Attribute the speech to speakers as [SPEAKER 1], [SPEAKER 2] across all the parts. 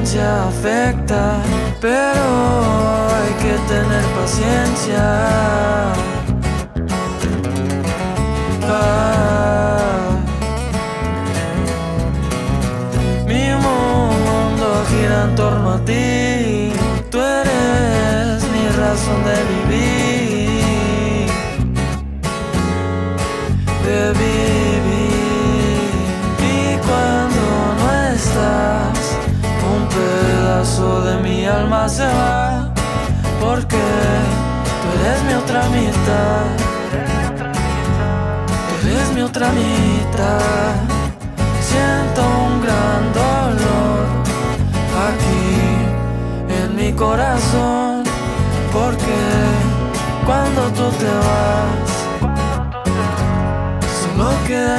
[SPEAKER 1] apariencia afecta, pero hay que tener paciencia. Mitad. Tú eres mi otra mitad. Siento un gran dolor aquí en mi corazón. Porque cuando tú te vas, solo queda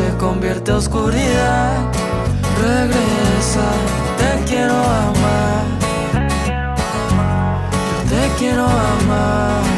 [SPEAKER 1] se convierte a oscuridad. Regresa, te quiero amar. Yo te quiero amar.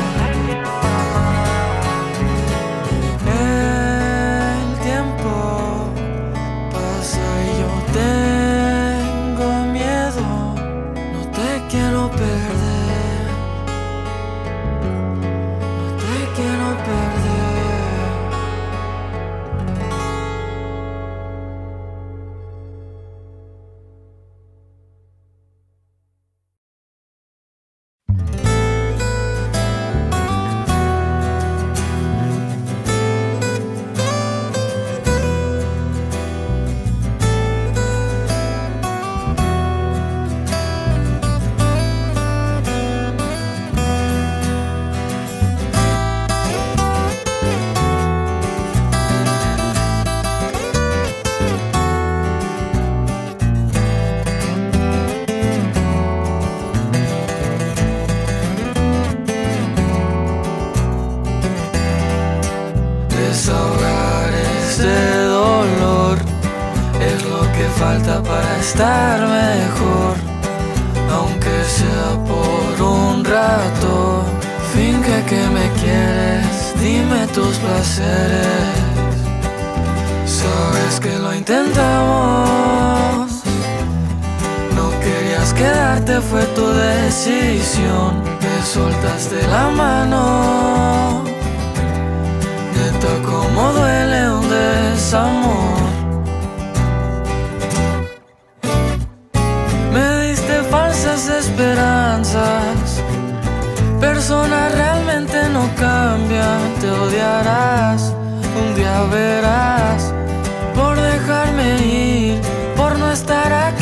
[SPEAKER 1] Sabes que lo intentamos. No querías quedarte, fue tu decisión. Me soltaste la mano. Neta, como duele un desamor. Me diste falsas esperanzas. Personas realmente no cambian, te odiarás. Un día verás por no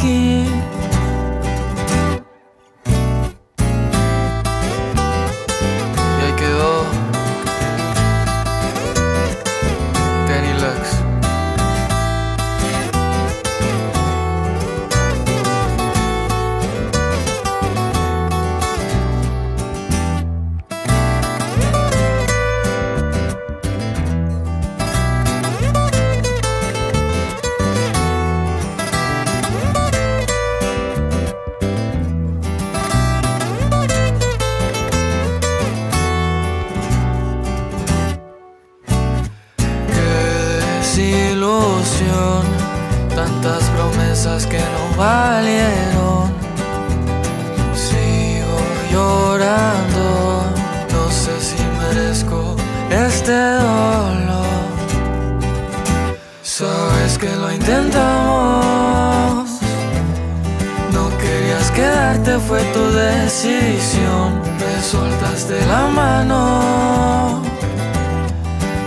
[SPEAKER 1] No querías quedarte, fue tu decisión. Me soltaste la mano.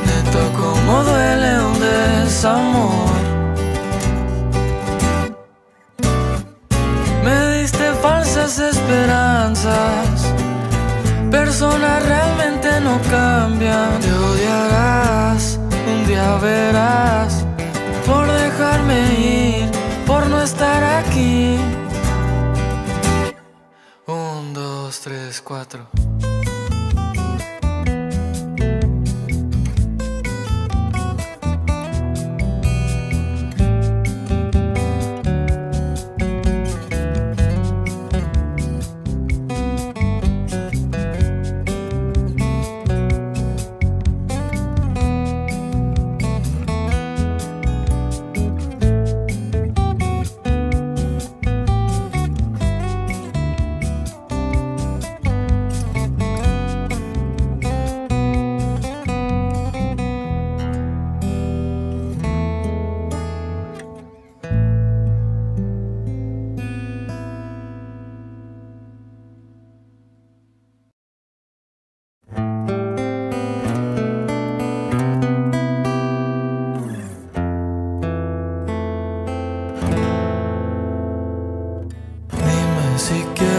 [SPEAKER 1] Neto, como duele un desamor. Me diste falsas esperanzas. Personas realmente no cambian. Te odiarás, un día verás. Dejarme ir, por no estar aquí. Un, dos, tres, cuatro. Dime si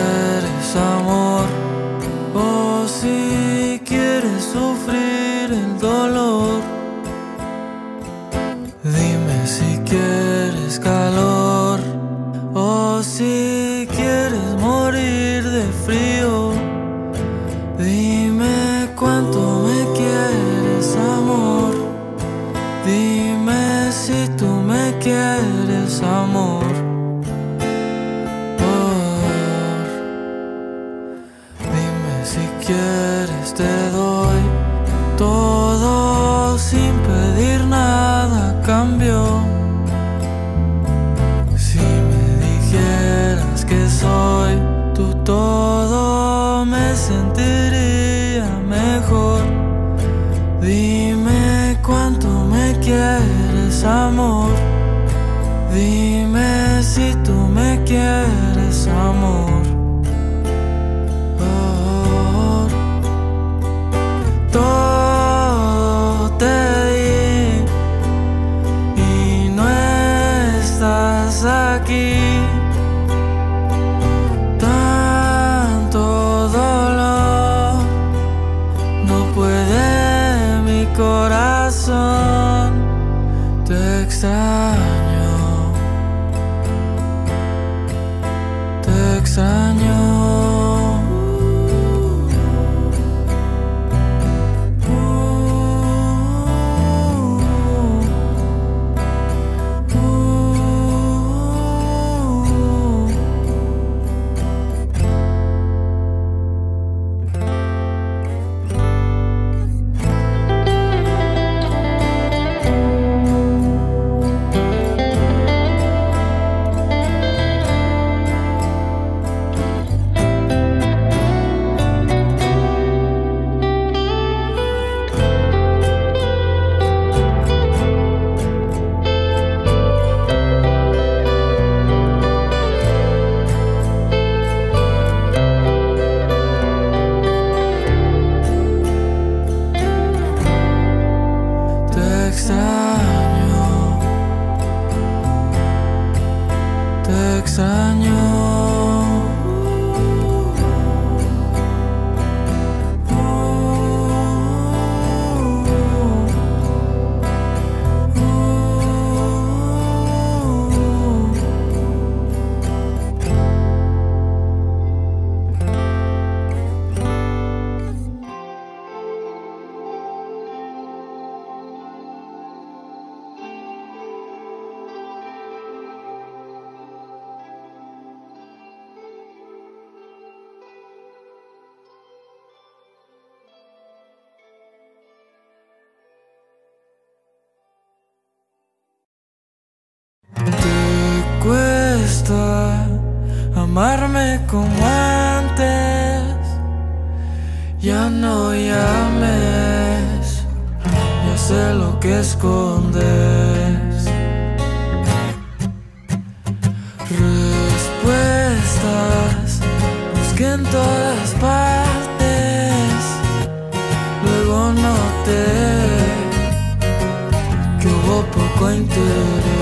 [SPEAKER 1] tu todo me sentiría mejor. Dime cuánto me quieres amor. Dime si tú me quieres amarme como antes. Ya no llames, ya sé lo que escondes. Respuestas busqué en todas partes. Luego noté que hubo poco interés.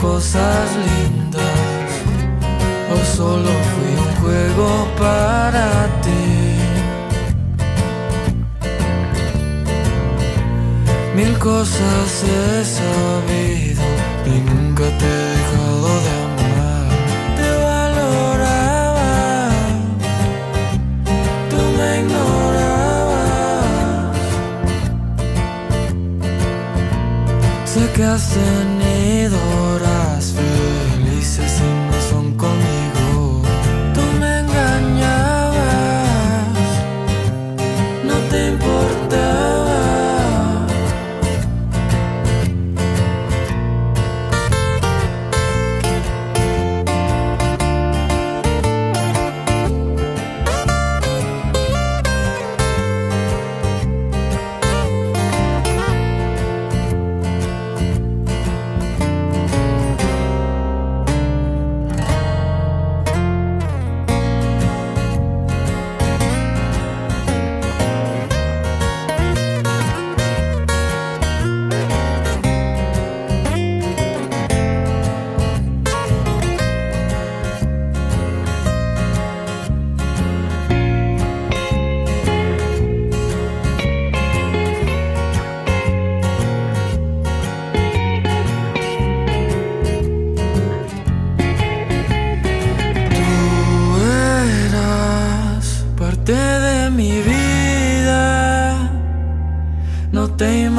[SPEAKER 1] Cosas lindas. O solo fui un juego para ti. Mil cosas he sabido y nunca te he dejado de amar. Te valoraba, tú me ignorabas. Sé que has tenido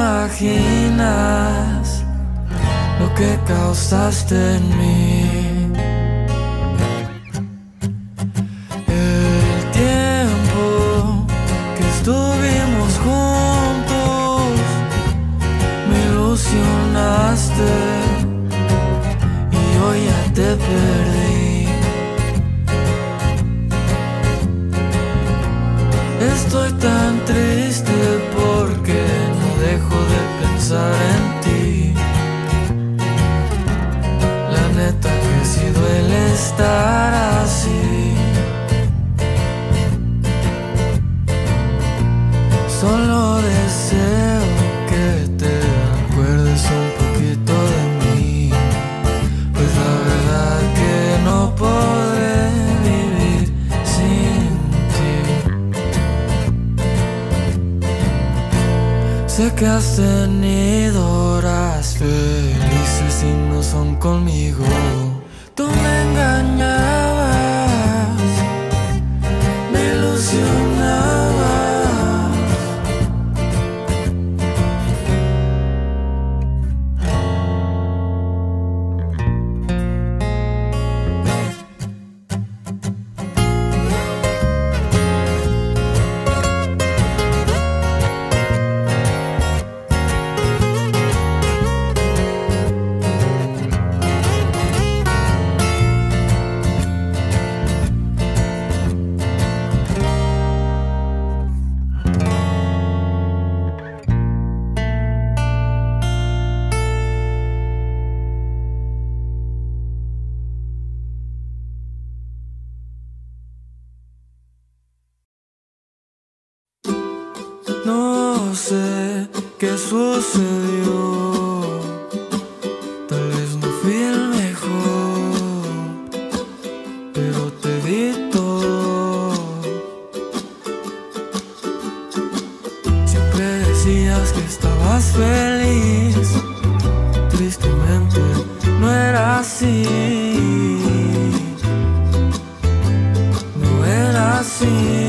[SPEAKER 1] imaginas lo que causaste en mí. Solo deseo que te acuerdes un poquito de mí. Pues la verdad que no podré vivir sin ti. Sé que has tenido horas felices y no son conmigo. Decías que estabas feliz. Tristemente no era así. No era así.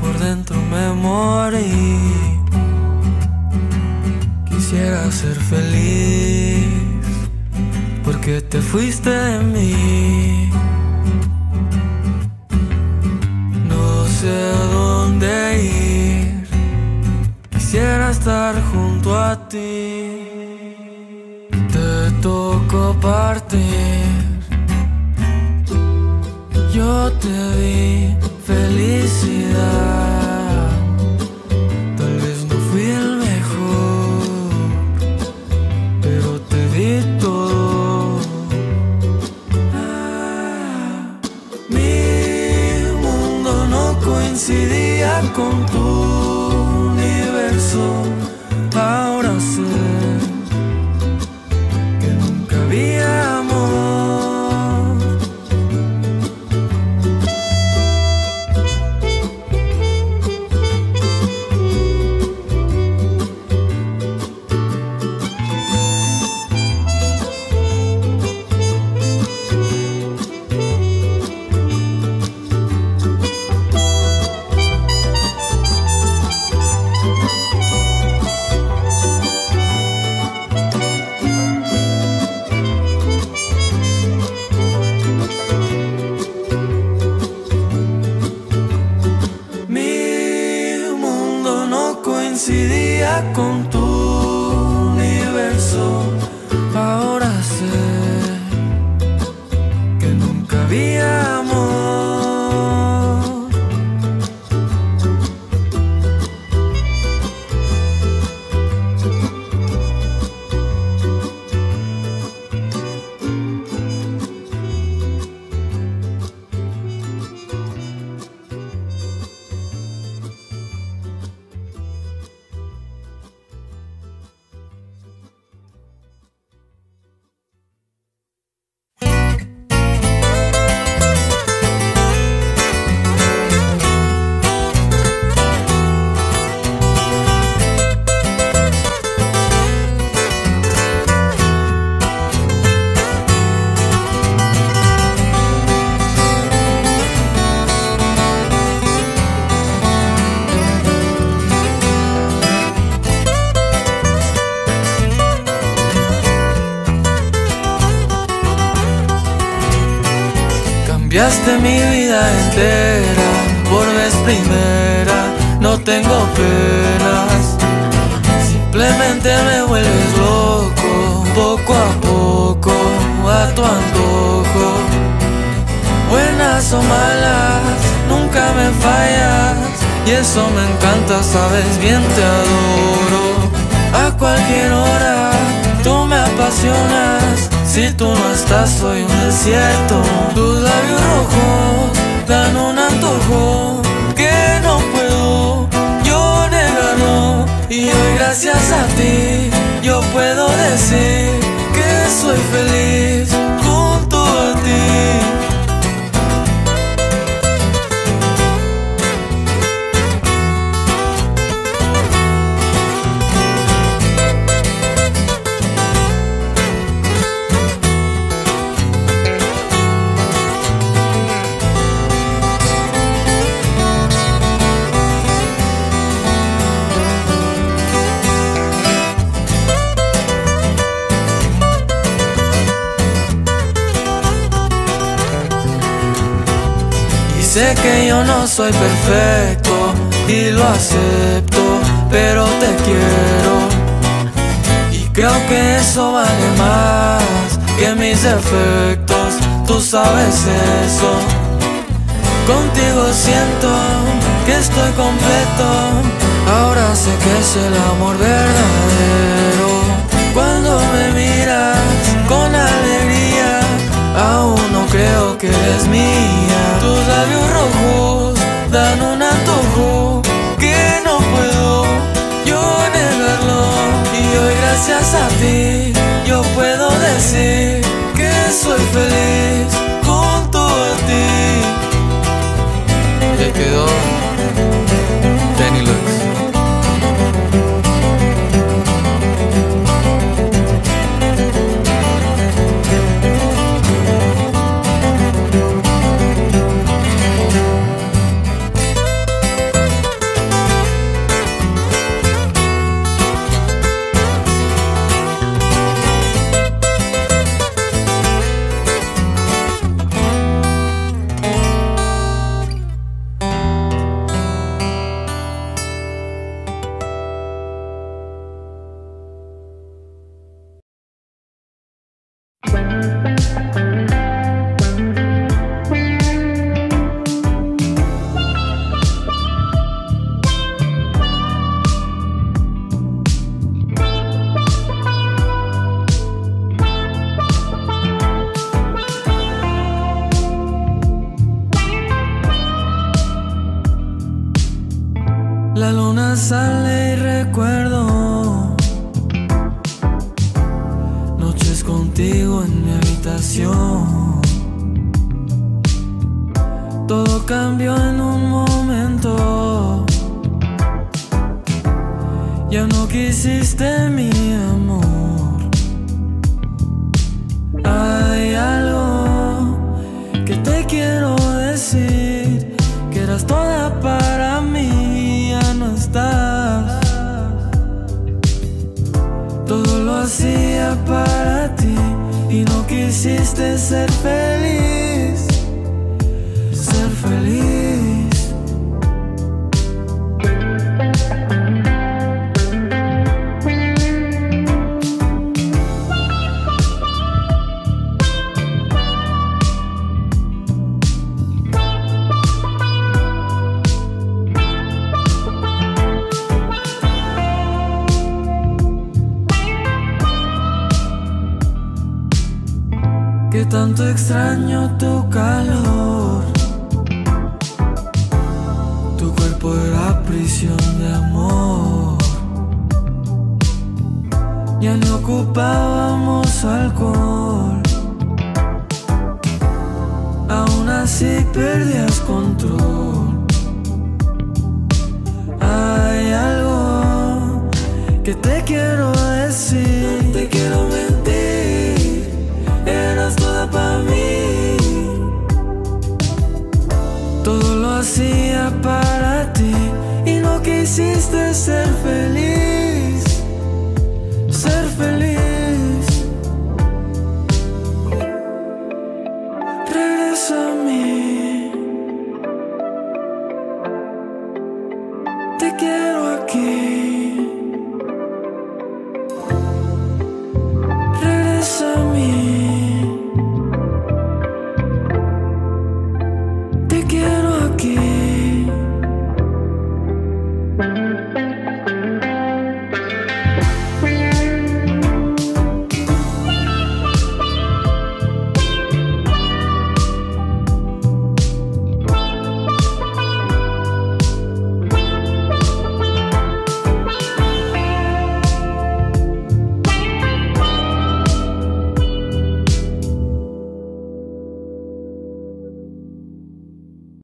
[SPEAKER 1] Por dentro, me morí. Quisiera ser feliz porque te fuiste de mí. No sé dónde ir. Quisiera estar junto a ti. Te tocó partir. Yo te di felicidad. Tal vez no fui el mejor, pero te di todo. Ah, mi mundo no coincidía con tu universo. Coincidía con tu universo. Ahora sé que nunca había primera. No tengo penas, simplemente me vuelves loco, poco a poco, a tu antojo. Buenas o malas, nunca me fallas, y eso me encanta, sabes bien te adoro. A cualquier hora, tú me apasionas. Si tú no estás, soy un desierto. Tus labios rojos dan un antojo Y hoy, gracias a ti, yo puedo decir que soy feliz sé que yo no soy perfecto y lo acepto, pero te quiero. Y creo que eso vale más que mis defectos, tú sabes eso. Contigo siento que estoy completo, ahora sé que es el amor verdadero. Cuando me miras con alegría, aún no creo que eres mía. Tus labios rojos dan un antojo que no puedo yo negarlo. Y hoy gracias a ti Quisiste ser feliz, tu calor. Tu cuerpo era prisión de amor. Ya no ocupábamos alcohol. Aún así perdías control. Hay algo que te quiero decir. No te quiero mentir. Eras toda para mí. Todo lo hacía para ti y no quisiste ser feliz.